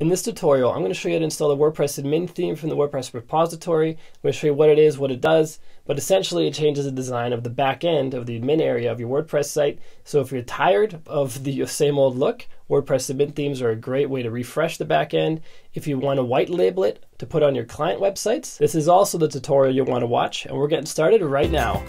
In this tutorial, I'm going to show you how to install the WordPress admin theme from the WordPress repository. I'm going to show you what it is, what it does, but essentially it changes the design of the back end of the admin area of your WordPress site. So if you're tired of the same old look, WordPress admin themes are a great way to refresh the back end. If you want to white label it to put on your client websites, this is also the tutorial you'll want to watch, and we're getting started right now.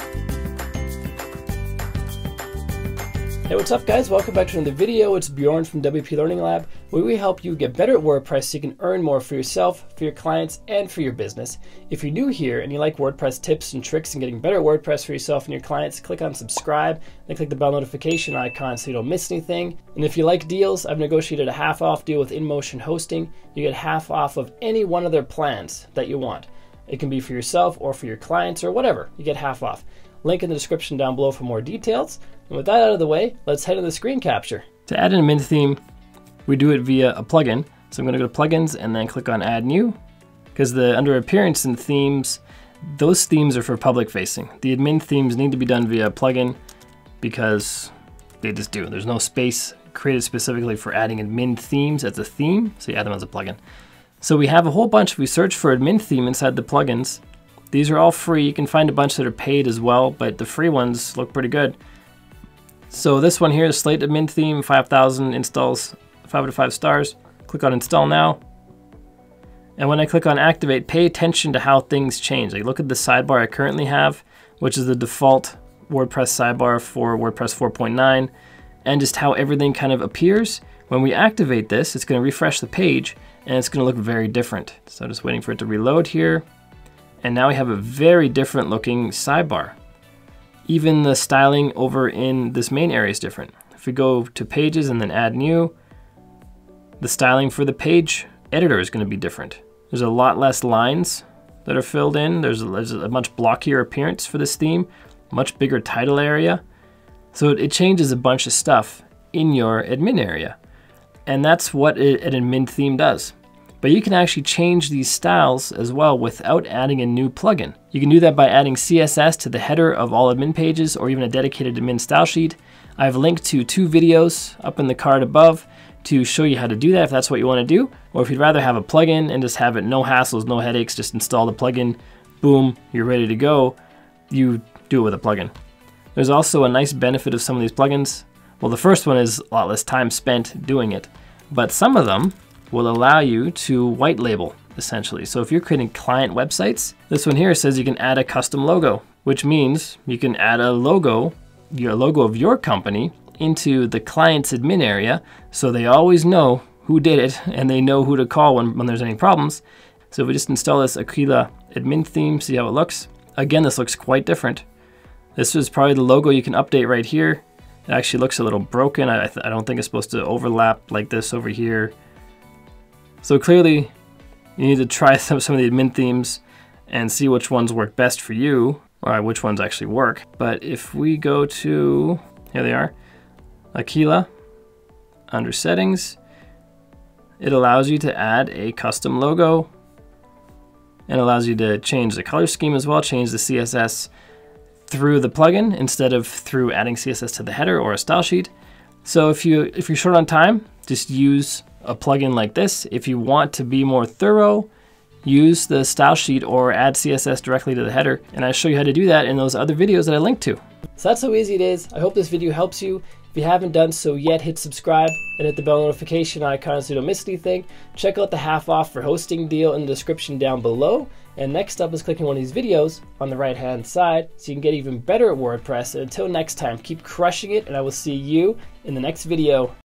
Hey, what's up guys? Welcome back to another video. It's Bjorn from WP Learning Lab, where we help you get better at WordPress so you can earn more for yourself, for your clients, and for your business. If you're new here and you like WordPress tips and tricks and getting better at WordPress for yourself and your clients, click on subscribe and click the bell notification icon so you don't miss anything. And if you like deals, I've negotiated a half off deal with InMotion Hosting. You get half off of any one of their plans that you want. It can be for yourself or for your clients or whatever. You get half off. Link in the description down below for more details. And with that out of the way, let's head to the screen capture. To add an admin theme, we do it via a plugin. So I'm going to go to plugins and then click on add new because the under appearance and themes, those themes are for public facing. The admin themes need to be done via a plugin because they just do. There's no space created specifically for adding admin themes as a theme, so you add them as a plugin. So we have a whole bunch, we search for admin theme inside the plugins, these are all free. You can find a bunch that are paid as well, but the free ones look pretty good. So this one here is Slate Admin Theme, 5,000 installs, 5 out of 5 stars. Click on Install Now. And when I click on Activate, pay attention to how things change. Like look at the sidebar I currently have, which is the default WordPress sidebar for WordPress 4.9, and just how everything kind of appears. When we activate this, it's going to refresh the page, and it's going to look very different. So just waiting for it to reload here. And now we have a very different looking sidebar. Even the styling over in this main area is different. If we go to pages and then add new, the styling for the page editor is going to be different. There's a lot less lines that are filled in. There's a, there's a much blockier appearance for this theme, much bigger title area. So it, it changes a bunch of stuff in your admin area. And that's what an admin theme does. But you can actually change these styles as well without adding a new plugin. You can do that by adding CSS to the header of all admin pages or even a dedicated admin style sheet. I've linked to two videos up in the card above to show you how to do that if that's what you want to do. Or if you'd rather have a plugin and just have it no hassles, no headaches, just install the plugin, boom, you're ready to go, you do it with a plugin. There's also a nice benefit of some of these plugins. Well, the first one is a lot less time spent doing it, but some of them will allow you to white label essentially. So if you're creating client websites, this one here says you can add a custom logo, which means you can add a logo, your logo of your company into the client's admin area so they always know who did it and they know who to call when, when there's any problems. So if we just install this Aquila admin theme, see how it looks. Again, this looks quite different. This is probably the logo you can update right here. It actually looks a little broken. I, I don't think it's supposed to overlap like this over here. So clearly you need to try some, some of the admin themes and see which ones work best for you or which ones actually work. But if we go to, here they are, Aquila, under settings, it allows you to add a custom logo and allows you to change the color scheme as well, change the CSS through the plugin instead of through adding CSS to the header or a style sheet. So if you if you're short on time, just use a plugin like this. If you want to be more thorough, use the style sheet or add CSS directly to the header. And I show you how to do that in those other videos that I linked to. So that's how easy it is. I hope this video helps you. If you haven't done so yet, hit subscribe and hit the bell notification icon so you don't miss anything. Check out the half off for hosting deal in the description down below. And next up is clicking one of these videos on the right hand side so you can get even better at WordPress. And until next time, keep crushing it and I will see you in the next video.